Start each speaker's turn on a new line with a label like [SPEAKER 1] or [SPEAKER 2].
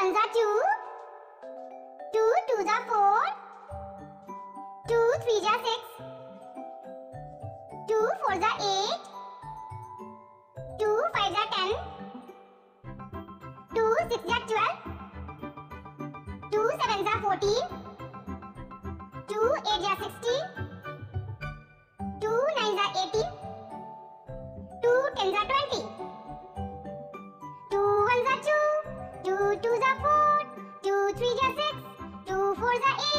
[SPEAKER 1] two. Two twos are four. Two threes are six. Two fours are eight. Two fives are ten. Two sixes are twelve. Two sevens are fourteen. Two eights are sixteen. Two nines are eighteen. Two tens are twenty. that it?